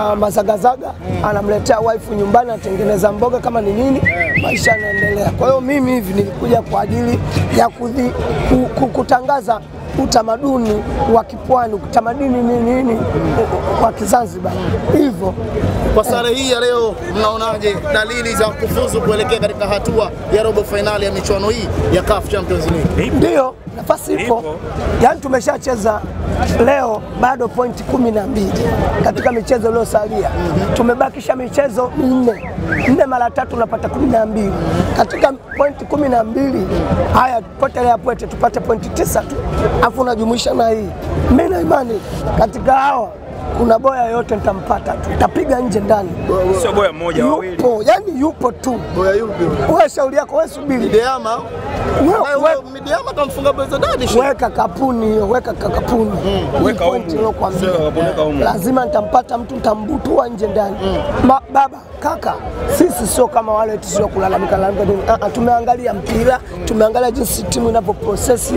Uh, mazagazaga anamletea wife nyumbani, anatengeneza mboga kama ni nini, maisha yanaendelea. Kwa hiyo mimi hivi nilikuja kwa ajili ya kudhi, ku, ku, kutangaza utamaduni wa kipwani, utamaduni ni nini wa Kizanzibar hivyo. Kwa sare hii ya leo, mnaonaje dalili za kufuzu kuelekea katika hatua ya robo fainali ya michuano hii ya CAF Champions League? Ndiyo, nafasi ipo, Ipo. yaani tumeshacheza leo bado pointi kumi na mbili katika michezo iliyosalia. Tumebakisha michezo minne, nne mara tatu unapata kumi na mbili katika pointi kumi na mbili Haya, potelea pwete tupate pointi tisa tu, afu unajumuisha na hii. Mimi na imani katika hawa kuna boya yoyote nitampata tu, nitapiga nje ndani, Sio boya mmoja wawili. yupo yani yupo tu. Boya yupi? Wewe shauri yako, wewe subiri, Midiama. Wewe- wewe- Midiama kamfunga boya zadi, weka kapuni hiyo, weka kakapuni Hii Weka huko ndio kwa mimi, lazima nitampata mtu nitambutua nje ndani. Ma, baba kaka, sisi sio kama wale tusio kulalamika lalamika nini. Ah, ah, tumeangalia mpira, tumeangalia jinsi timu inavyoprosesi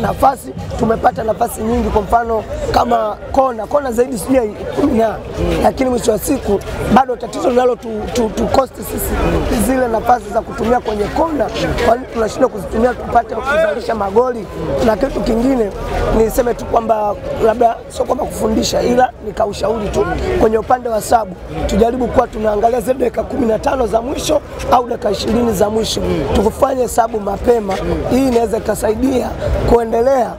nafasi, tumepata nafasi nyingi. Kwa mfano kama kona kona zaidi sijui kumi na, lakini mwisho wa siku bado tatizo linalo tu, tu, tu sisi mm. zile nafasi za kutumia kwenye kona, kwani tunashindwa kuzitumia tupate kuzalisha magoli. Na kitu kingine niseme tu kwamba labda sio kwamba kufundisha, ila nikaushauri tu kwenye upande wa sabu, tujaribu kuwa tunaangalia zile dakika kumi na tano za mwisho au dakika ishirini za mwisho, tukufanye sabu mapema. Hii inaweza ikasaidia kuendelea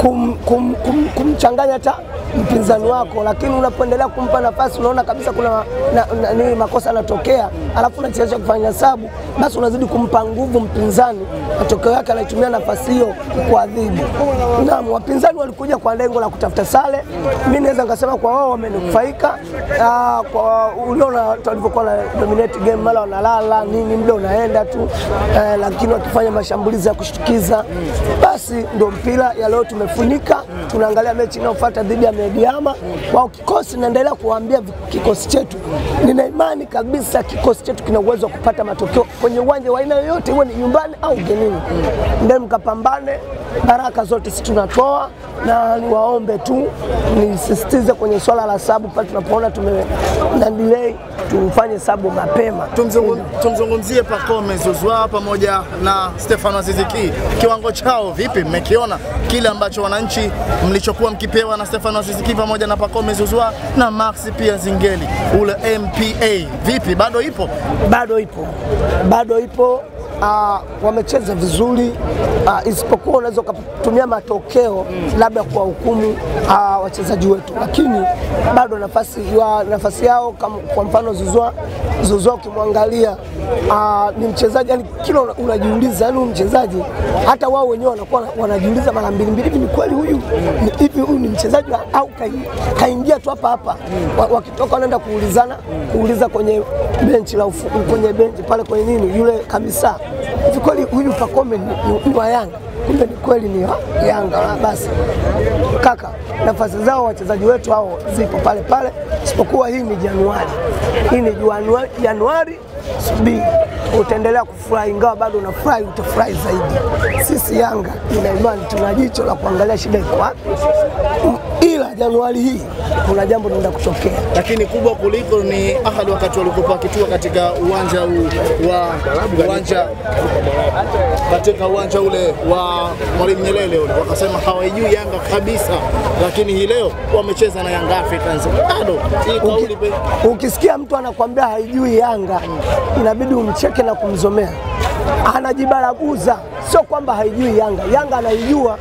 kum, kum, kum, kumchanganya hata mpinzani wako, lakini unapoendelea kumpa nafasi, unaona kabisa kuna na, na, nini makosa yanatokea, alafu unachezesha kufanya hesabu, basi unazidi kumpa nguvu mpinzani. Matokeo yake anaitumia nafasi hiyo kuadhibu. Naam, wapinzani walikuja kwa lengo la kutafuta sare. Mimi naweza nikasema kwa wao wamenufaika, Ah, kwa uliona walivyokuwa na dominate game, mara wanalala nini, muda unaenda tu eh, lakini wakifanya mashambulizi ya kushtukiza, basi ndio mpira ya leo tumefunika. Tunaangalia mechi inayofuata dhidi ya Mediama. Wao kikosi, naendelea kuwaambia kikosi chetu, nina imani kabisa kikosi chetu kina uwezo wa kupata matokeo kwenye uwanja wa aina yoyote, iwe ni nyumbani au ugenini. Ndio mkapambane, baraka zote si tunatoa, na niwaombe tu, nisisitize kwenye swala la sabu pale tunapoona tume na delay, tufanye sabu mapema. Tumzungu- Tumzungumzie Pacome Zouzoua pamoja na Stefano Aziziki, kiwango chao vipi? Mmekiona kile ambacho wananchi mlichokuwa mkipewa na Stefano Aziziki pamoja na Pacome Zouzoua na Max pia Zingeli, ule MPA vipi, bado ipo? bado ipo, bado ipo. Uh, wamecheza vizuri uh, isipokuwa unaweza ukatumia matokeo mm. labda kwa hukumu uh, wachezaji wetu, lakini bado nafasi, wa, nafasi yao kama, kwa mfano Zouzoua Zouzoua ukimwangalia uh, ni mchezaji yani, kila unajiuliza yani, mchezaji hata wao wenyewe wanakuwa wanajiuliza mara mbili mbili, hivi ni kweli huyu? Hivi huyu ni mchezaji au kaingia tu hapa hapa, wakitoka wanaenda kuulizana kuuliza kwenye benchi la kwenye benchi pale kwenye nini yule kabisa, hivi kweli huyu Pacome ni wa Yanga? Kumbe ni kweli ni Yanga. Basi kaka, nafasi zao wachezaji wetu hao zipo pale pale, isipokuwa hii ni Januari, hii ni Januari, Januari utaendelea kufurahi, ingawa bado unafurahi, utafurahi zaidi. Sisi Yanga ina imani, tuna jicho la kuangalia shida iko wapi, ila Januari hii kuna jambo linaenda kutokea. lakini kubwa kuliko ni Ahad wakati walikuwa wakitua katika uwanja huu wa uwanja katika uwanja ule wa Mwalimu Nyerere ule, wakasema hawaijui Yanga kabisa, lakini hii leo wamecheza na Yanga Africans. Bado Ukisikia mtu anakuambia haijui Yanga, inabidi umcheke na kumzomea. Anajibaraguza, sio kwamba haijui Yanga. Yanga anaijua,